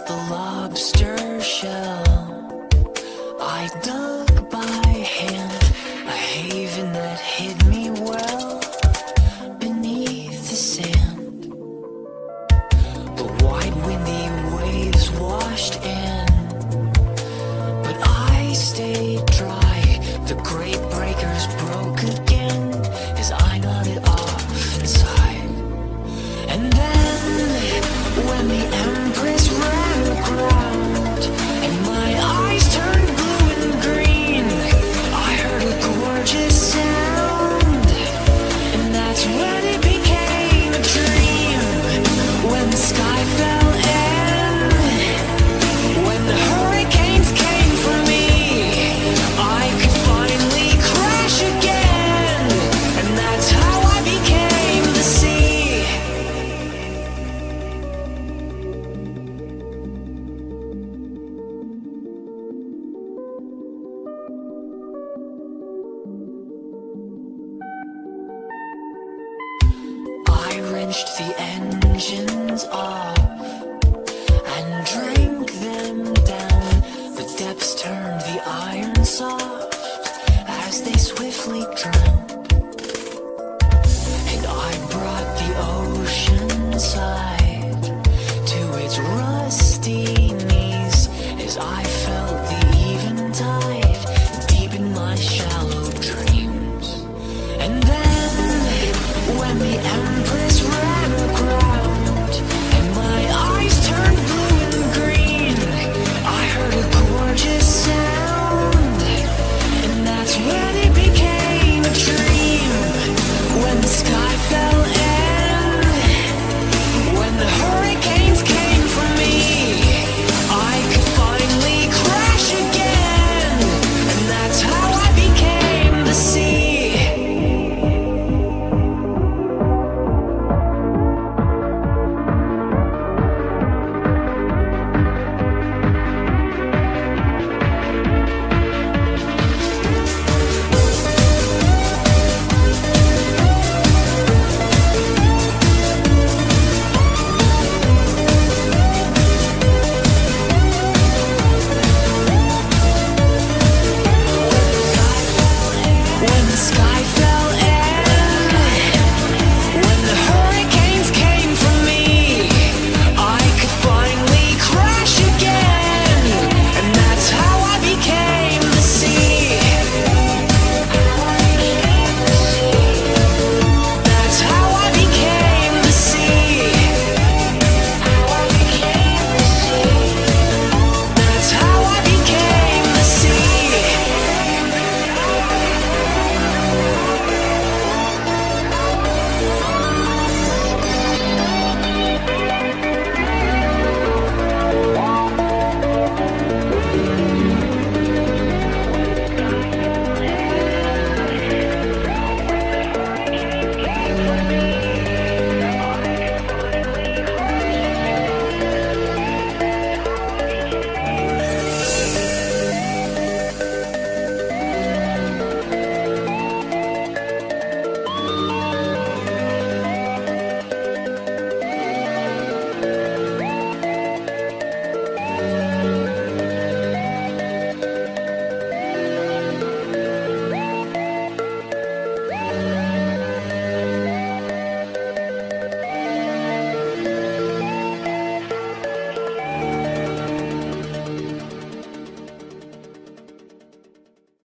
the lobster shell. I don't. the engines are sky.